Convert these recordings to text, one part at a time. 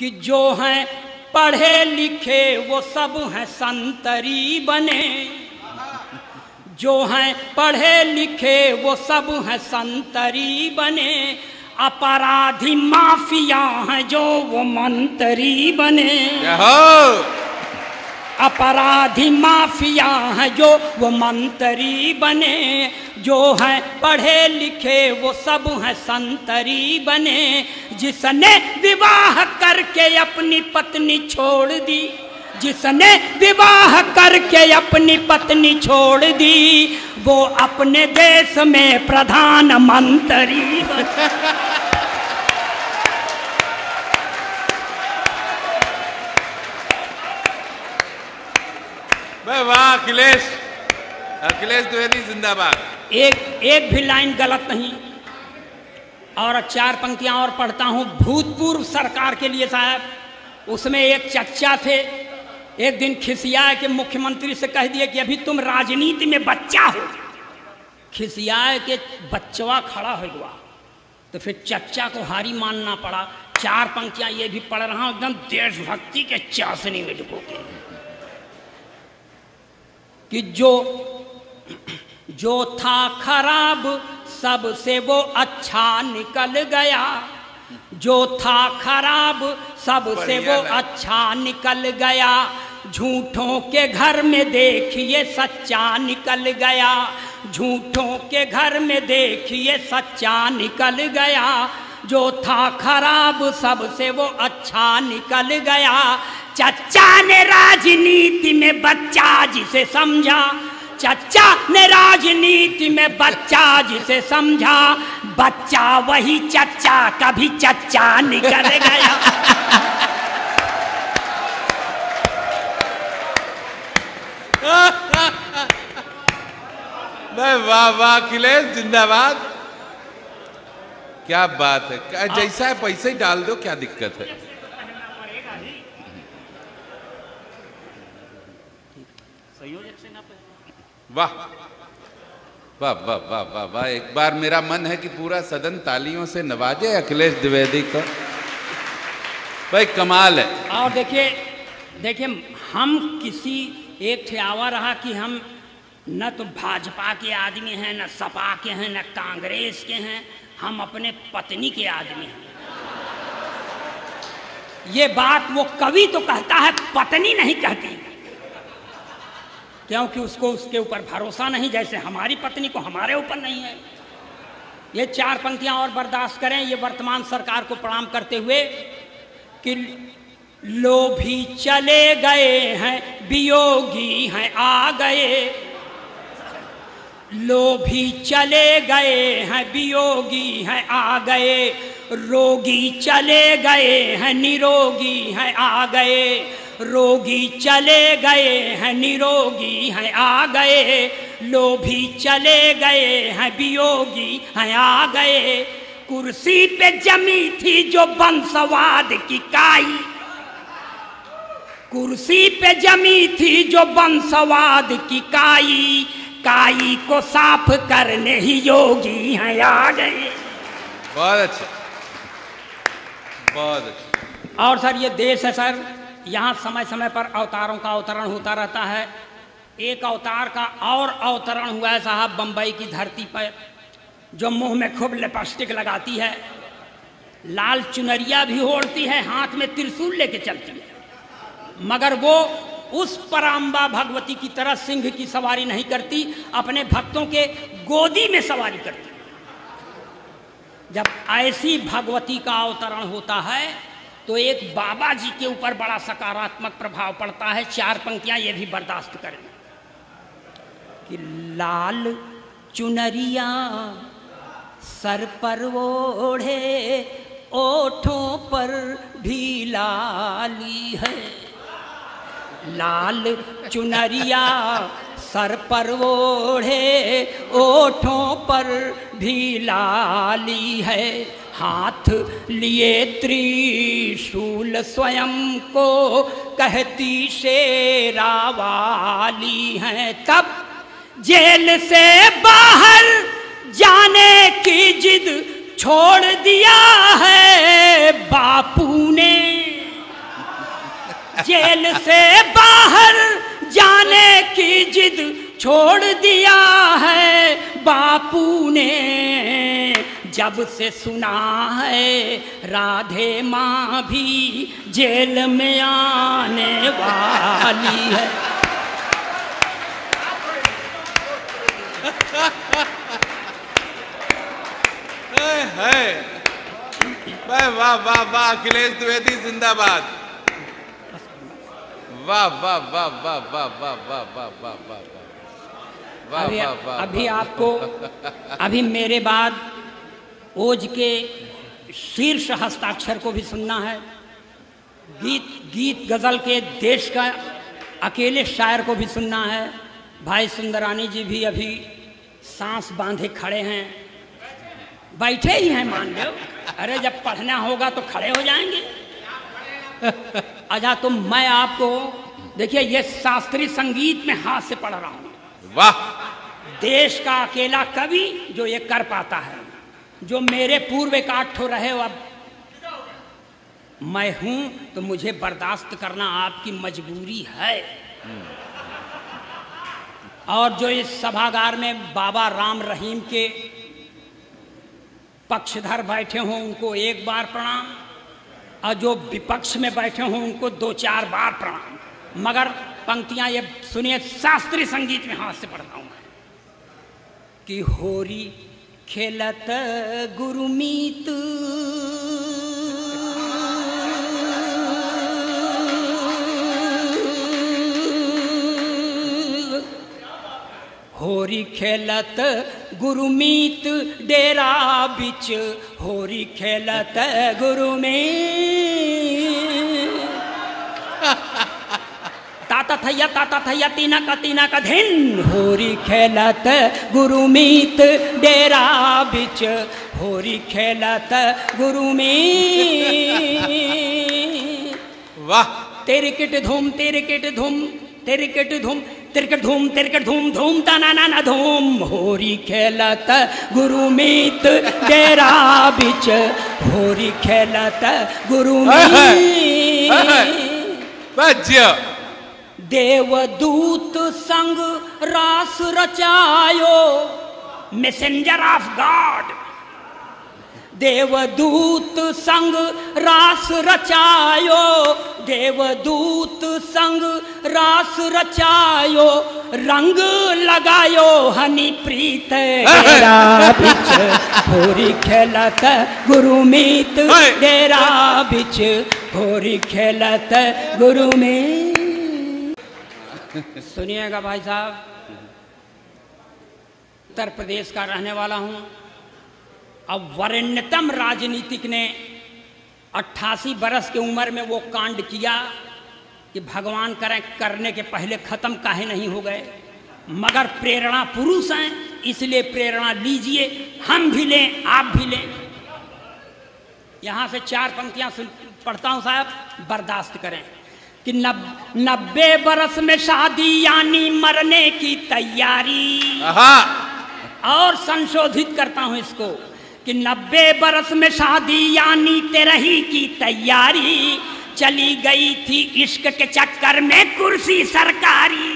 कि जो हैं पढ़े लिखे, वो सब हैं संतरी बने। जो हैं पढ़े लिखे, वो सब हैं संतरी बने। अपराधी माफिया हैं जो वो मंतरी बने। अपराधी माफिया हैं जो, वो मंतरी बने। जो हैं पढ़े लिखे, वो सब हैं संतरी बने। जिसने विवाह करके अपनी पत्नी छोड़ दी, जिसने विवाह करके अपनी पत्नी छोड़ दी, वो अपने देश में प्रधानमंत्री वाह, अखिलेश। अखिलेश द्विवेदी जिंदाबाद। एक एक भी लाइन गलत नहीं। और चार पंक्तियाँ और पढ़ता हूँ। भूतपूर्व सरकार के लिए साहब, उसमें एक चच्चा थे। एक दिन खिसियाए के मुख्यमंत्री से कह दिए कि अभी तुम राजनीति में बच्चा हो। खिसियाए के बच्चवा खड़ा हो गया तो फिर चच्चा को हारी मानना पड़ा। चार पंक्तियाँ ये भी पढ़ रहा हूँ, एकदम देशभक्ति के चाशनी में डुबोके। कि जो जो था खराब सबसे वो अच्छा निकल गया। जो था खराब सबसे वो अच्छा निकल गया। झूठों के घर में देखिए सच्चा निकल गया। झूठों के घर में देखिए सच्चा निकल गया। जो था खराब सबसे वो अच्छा निकल गया। चच्चा ने राजनीति में बच्चा जिसे समझा। चच्चा ने राजनीति में बच्चा जिसे समझा। बच्चा वही चच्चा कभी चच्चा निकल गया। भाई वाह वाह, अखिलेश, जिंदाबाद। क्या बात है। जैसा है, पैसे ही डाल दो, क्या दिक्कत है? वाह वाह वाह वाह वाह वाह। एक बार मेरा मन है कि पूरा सदन तालियों से नवाजे अखिलेश द्विवेदी को। भाई कमाल है। और देखिए देखिए हम किसी एक ठे आवा रहा कि हम न तो भाजपा के आदमी हैं न सपा के हैं न कांग्रेस के हैं हम अपने पत्नी के आदमी हैं। ये बात वो कवि तो कहता है पत्नी नहीं कहती। क्योंकि उसको उसके ऊपर भरोसा नहीं, जैसे हमारी पत्नी को हमारे ऊपर नहीं है। ये चार पंक्तियाँ और बर्दाश्त करें, ये वर्तमान सरकार को प्रणाम करते हुए कि लोभी चले गए हैं, वियोगी हैं, आ गए। लोभी चले गए हैं, वियोगी हैं, आ गए। रोगी चले गए हैं, निरोगी हैं, आ गए। रोगी चले गए हैं निरोगी हैं आ गए। लोभी चले गए हैं वियोगी हैं आ गए। कुर्सी पे जमी थी जो बंसवाद की काई। कुर्सी पे जमी थी जो बंसवाद की काई। काई को साफ़ करने ही योगी हैं आ गए। बहुत अच्छा। बहुत अच्छा। और सर ये देश है सर। यहाँ समय समय पर अवतारों का अवतरण होता रहता है। एक अवतार का और अवतरण हुआ है साहब बम्बई की धरती पर, जो मुँह में खूब लिपस्टिक लगाती है। लाल चुनरिया भी ओढ़ती है, हाथ में त्रिशूल लेके चलती है। मगर वो उस पराम्बा भगवती की तरह सिंह की सवारी नहीं करती, अपने भक्तों के गोदी में सवारी करती। जब ऐसी भगवती का अवतरण होता है तो एक बाबा जी के ऊपर बड़ा सकारात्मक प्रभाव पड़ता है, चार पंक्तियाँ ये भी बर्दाश्त करें। कि लाल चुनरिया सर पर ओढ़े, ओठों पर भी लाली है। लाल चुनरिया सर पर ओढ़े, ओठों पर भी लाली है। हाथ लिए त्रिशूल स्वयं को कहती शेरा वाली है। तब जेल से बाहर जाने की जिद छोड़ दिया है बापू ने। जेल से बाहर जाने की जिद छोड़ दिया है बापू ने। जब से सुना है राधे माँ भी जेल में आने वाली है है, है। वाह वाह वाह वाह अखिलेश द्विवेदी जिंदाबाद वाह वाह वाह वाह वाह वाह वाह वाह वाह वाह वाह वाह अभी आपको अभी मेरे बाद ओज के शीर्ष हस्ताक्षर को भी सुनना है। गीत गीत गज़ल के देश का अकेले शायर को भी सुनना है। भाई सुंदरानी जी भी अभी सांस बांधे खड़े हैं। बैठे ही हैं मान लो अरे जब पढ़ना होगा तो खड़े हो जाएँगे। अच्छा तो मैं आपको देखिए ये शास्त्रीय संगीत में हाथ से पढ़ रहा हूँ। वाह! देश का अकेला कवि जो ये कर पाता है। जो मेरे पूर्व एक आठ ठो रहे हो अब। मैं हूँ तो मुझे बर्दाश्त करना आपकी मजबूरी है। और जो इस सभागार में बाबा राम रहीम के पक्षधर बैठे हों, उनको एक बार प्रणाम। और जो विपक्ष में बैठे हों, उनको दो चार बार प्रणाम। मगर पंक्तियाँ ये सुनिए, शास्त्रीय संगीत में हाथ से पढ़ता हूँ मैं कि होरी खेलत गुरुमीत। होरी खेलत गुरुमीत डेरा बिच होरी खेलत गुरुमीत। ताता थैया ताता थैया तीना का तीना का धिन होरी खेलत गुरुमीत डेरा बिच होरी खेलत गुरुमीत। वाह तिरकिट धूम तिरकिट धूम तिरकिट धूम, तिरकट धूम तिरकट धूम धूम तना ना ना धूम। होरी खेलत गुरुमीत डेरा बिच होरी खेलत गुरुमीत। वज्य देवदूत संग रास रचायो। मैसेंजर ऑफ़ गॉड देवदूत संग रास रचायो। देवदूत संग रास रचायो। रंग लगायो हनी प्रीत बिच। होरी खेलत गुरुमीत। डेरा बिच। होरी खेलत गुरुमीत सुनिएगा भाई साहब। उत्तर प्रदेश का रहने वाला हूँ। अब वरेण्यतम राजनीतिक ने 88 बरस की उम्र में वो कांड किया कि भगवान करें करने के पहले खत्म काहे नहीं हो गए। मगर प्रेरणा पुरुष हैं, इसलिए प्रेरणा लीजिए, हम भी लें, आप भी लें। यहाँ से चार पंक्तियाँ पढ़ता हूँ साहब, बर्दाश्त करें। कि नब, नब्बे बरस में शादी यानी मरने की तैयारी। और संशोधित करता हूँ इसको कि नब्बे बरस में शादी यानी तेरही की तैयारी। चली गई थी इश्क के चक्कर में कुर्सी सरकारी।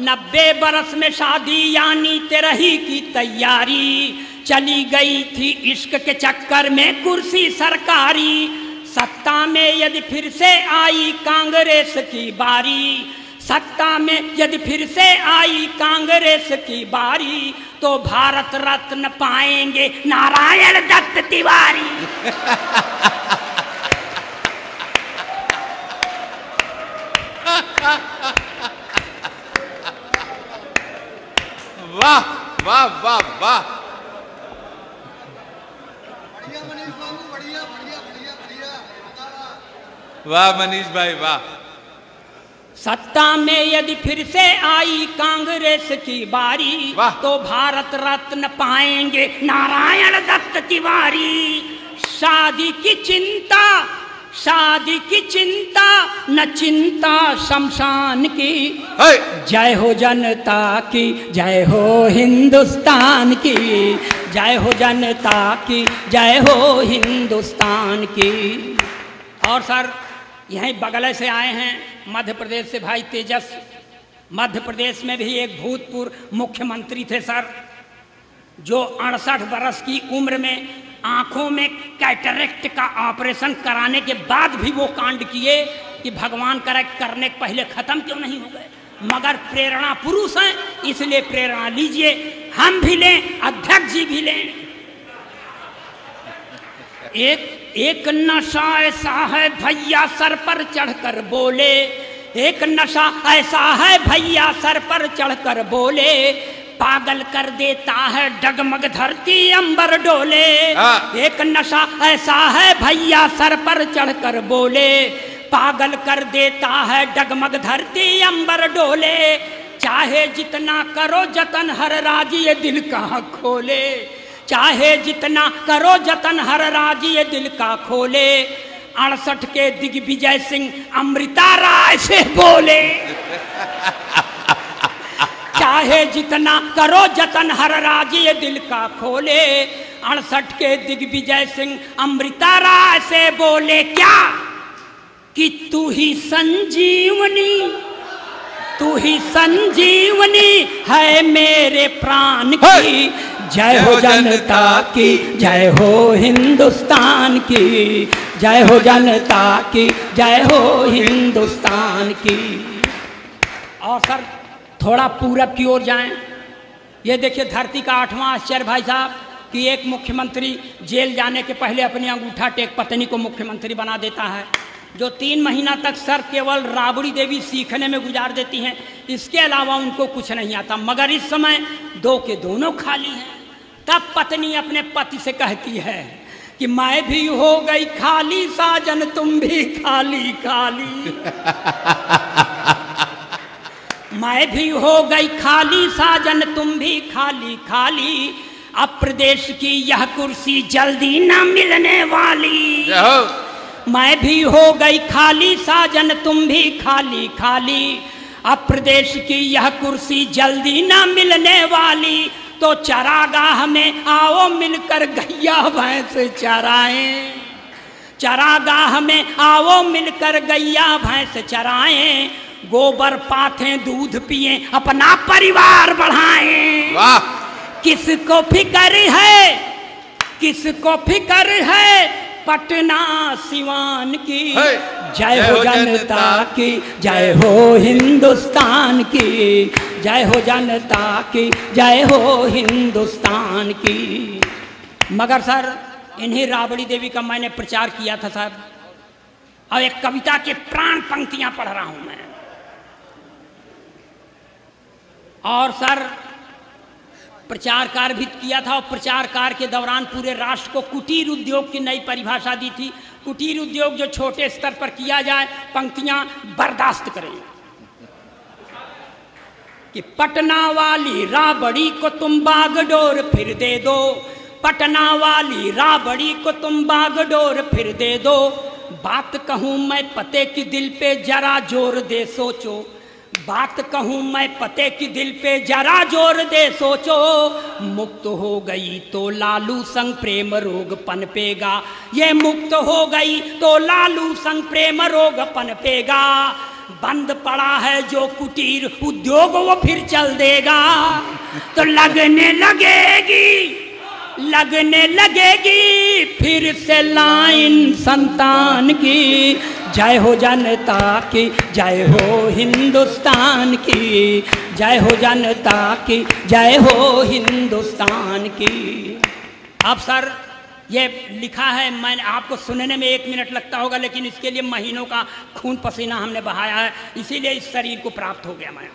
नब्बे बरस में शादी यानी तेरही की तैयारी। चली गई थी इश्क के चक्कर में कुर्सी सरकारी। सत्ता में यदि फिर से आई कांग्रेस की बारी, सत्ता में यदि फिर से आई कांग्रेस की बारी तो भारत रत्न पाएँगे नारायण दत्त तिवारी। वाह वाह वाह वाह। वाह मनीष भाई वाह। सत्ता में यदि फिर से आई कांग्रेस की बारी। तो भारत रत्न पाएँगे नारायण दत्त तिवारी शादी की चिंता शादी की चिंता न चिंता शमशान की। जय हो जनता की जय हो हिंदुस्तान की। जय हो जनता की जय हो हिंदुस्तान की। और सर यहीं बगल से आए हैं मध्य प्रदेश से भाई तेजस। मध्य प्रदेश में भी एक भूतपूर्व मुख्यमंत्री थे, सर, जो अड़सठ बरस की उम्र में आँखों में कैटरेक्ट का ऑपरेशन कराने के बाद भी वो कांड किए कि भगवान करे करने के पहले खत्म क्यों नहीं हो गए? मगर प्रेरणा पुरुष हैं, इसलिए प्रेरणा लीजिए। हम भी लें, अध्यक्ष जी भी लें। एक एक नशा ऐसा है भैया सर पर चढ़कर बोले। एक नशा ऐसा है भैया सर पर चढ़कर बोले। पागल कर देता है डगमग धरती अंबर डोले। हाँ। एक नशा ऐसा है भैया सर पर चढ़कर बोले। पागल कर देता है डगमग धरती अंबर डोले। चाहे जितना करो जतन हर राज ये दिल कहाँ खोले। चाहे जितना करो जतन हर राज ये दिल का खोले। अड़सठ के दिग्विजय सिंह अमृता राय से बोले। चाहे जितना करो जतन हर राज ये दिल का खोले। अड़सठ के दिग्विजय सिंह अमृता राय से बोले क्या? कि तू ही संजीवनी, तू ही संजीवनी है मेरे प्राण की। जय हो जनता की। जय हो हिंदुस्तान की। जय हो जनता की जय हो हिंदुस्तान की। और सर थोड़ा पूरब की ओर जाएँ। ये देखिए धरती का आठवां आश्चर्य भाई साहब कि एक मुख्यमंत्री जेल जाने के पहले अपनी अंगूठा टेक पत्नी को मुख्यमंत्री बना देता है। जो तीन महीना तक सर केवल राबड़ी देवी सीखने में गुजार देती हैं इसके अलावा उनको कुछ नहीं आता। मगर इस समय दो के दोनों खाली हैं। तब पत्नी अपने पति से कहती है कि मैं भी हो गई खाली साजन तुम भी खाली खाली। मैं भी हो गई खाली साजन तुम भी खाली खाली। अब प्रदेश की यह कुर्सी जल्दी न मिलने वाली। मैं भी हो गई खाली साजन तुम भी खाली खाली। अब प्रदेश की यह कुर्सी जल्दी न मिलने वाली। तो चरागाह में आओ मिलकर गैया भैंस चराएँ। चरागाह में आओ मिलकर गैया भैंस चराएँ। गोबर पाथें दूध पिए अपना परिवार बढ़ाएँ। वाह। किसको फिकर है? किसको फिकर है? पटना सिवान की। जय हो जनता की। जय हो हिंदुस्तान की। जय हो जनता की जय हो हिंदुस्तान की। मगर सर इन्हीं राबड़ी देवी का मैंने प्रचार किया था सर। और एक कविता के प्राण पंक्तियाँ पढ़ रहा हूँ मैं। और सर प्रचार कार्य भी किया था और प्रचार कार्य के दौरान पूरे राष्ट्र को कुटीर उद्योग की नई परिभाषा दी थी। कुटीर उद्योग जो छोटे स्तर पर किया जाए, पंक्तियाँ बर्दाश्त करें। कि पटना वाली राबड़ी को तुम बागडोर फिर दे दो। पटना वाली राबड़ी को तुम बागडोर फिर दे दो। बात कहूँ मैं पते की दिल पे जरा ज़ोर दे सोचो। बात कहूँ मैं पते की दिल पे, जरा ज़ोर दे सोचो। मुक्त हो गई तो लालू संग प्रेम रोग पनपेगा ये मुक्त हो गई तो लालू संग प्रेम रोग पनपेगा बंद पड़ा है जो कुटीर, उद्योग वो फिर चल देगा। तो लगने लगेगी लगने लगेगी, फिर से लाइन संतान की। जय हो जनता की, जय हो हिंदुस्तान की, जय हो जनता की, जय हो हिंदुस्तान की। अब सर, ये लिखा है, मैंने आपको सुनने में एक मिनट लगता होगा, लेकिन इसके लिए महीनों का खून पसीना हमने बहाया है, इसीलिए इस शरीर को प्राप्त हो गया मैं।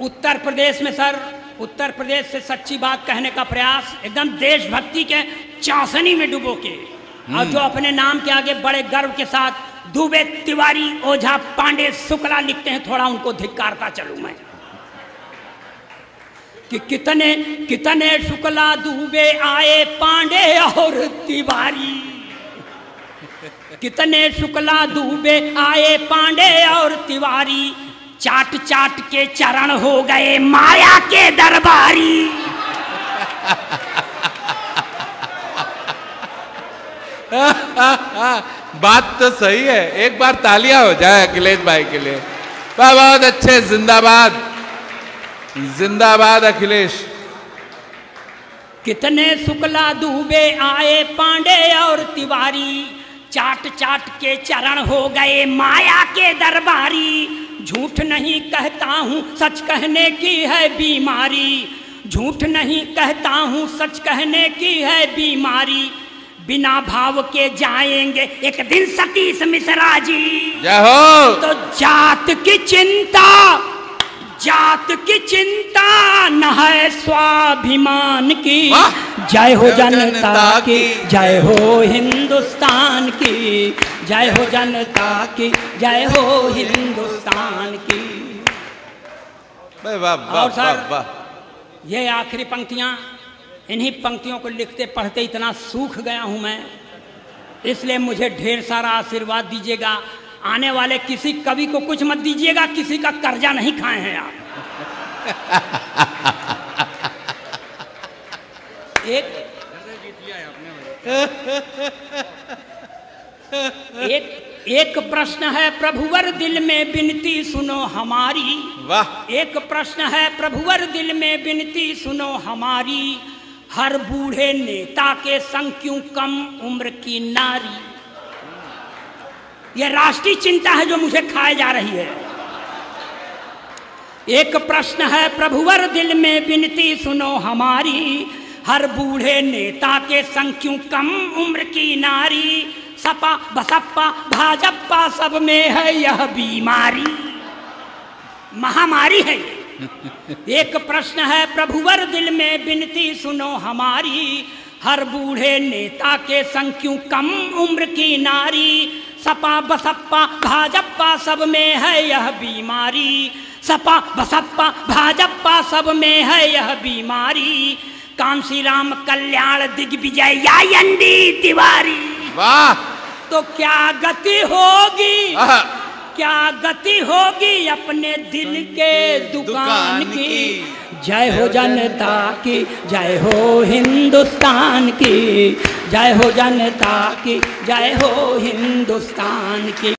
उत्तर प्रदेश में सर, उत्तर प्रदेश से सच्ची बात कहने का प्रयास, एकदम देशभक्ति के चासनी में डुबो के। और जो अपने नाम के आगे बड़े गर्व के साथ दुबे तिवारी ओझा पांडे शुक्ला लिखते हैं थोड़ा उनको धिक्कारता चलू मैं। कि कितने कितने शुक्ला दुबे आए पांडे और तिवारी। कितने शुक्ला दुबे आए पांडे और तिवारी। चाट चाट के चरण हो गए माया के दरबारी। बात तो सही है। एक बार तालियाँ हो जाए अखिलेश भाई के लिए। बहुत अच्छे, जिंदाबाद। जिंदाबाद अखिलेश। कितने शुक्ला दुबे आए पांडे और तिवारी। चाट चाट के चरण हो गए माया के दरबारी। झूठ नहीं कहता हूँ, सच कहने की है बीमारी। झूठ नहीं कहता हूँ, सच कहने की है बीमारी। बिना भाव के जाएँगे। एक दिन सतीश मिश्रा जी। जय हो। तो जात की चिंता जात की चिंता न है स्वाभिमान की। जय हो जनता की। जय हो हिंदुस्तान की। जय हो जनता की जय हो हिंदुस्तान की। वाह वाह और सर- वाह वाह। ये आखिरी पंक्तियाँ। इन्हीं पंक्तियों को लिखते पढ़ते इतना सूख गया हूँ मैं। इसलिए मुझे ढेर सारा आशीर्वाद दीजिएगा। आने वाले किसी कवि को कुछ मत दीजिएगा किसी का कर्जा नहीं खाए हैं आप। एक एक एक प्रश्न है प्रभुवर दिल में विनती सुनो हमारी। वाह। एक प्रश्न है प्रभुवर दिल में विनती सुनो हमारी। हर बूढ़े नेता के संग क्यों कम उम्र की नारी? यह राष्ट्रीय चिंता है जो मुझे खाए जा रही है। एक प्रश्न है, प्रभुवर दिल में विनती सुनो हमारी। हर बूढ़े नेता के संग क्यों कम उम्र की नारी? सपा, बसपा, भाजपा सब में है यह बीमारी। महामारी है ये। एक प्रश्न है प्रभुवर दिल में विनती सुनो हमारी। हर बूढ़े नेता के संग क्यों कम उम्र की नारी? सपा बसपा भाजपा सब में है यह बीमारी। सपा बसपा भाजपा सब में है यह बीमारी। कांसी राम कल्याण दिग्विजय या तिवारी। वाह। तो क्या गति होगी? क्या गति होगी अपने दिल के दुकान की। जय हो जनता की जय हो हिंदुस्तान की। जय हो जनता की जय हो हिंदुस्तान की।